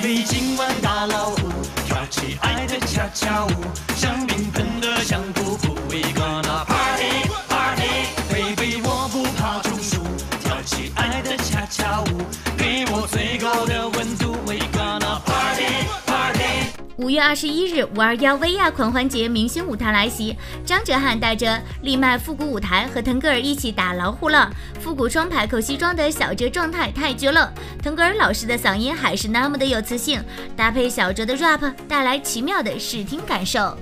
baby，今晚打老虎，跳起爱的恰恰舞，香槟喷得像瀑布。We gonna party party baby，我不怕中暑，跳起爱的恰恰舞，五月二十一日，五二幺薇娅狂欢节明星舞台来袭，张哲瀚带着力麦复古舞台和腾格尔一起打老虎了。复古双排扣西装的小哲状态太绝了，腾格尔老师的嗓音还是那么的有磁性，搭配小哲的 rap，带来奇妙的视听感受。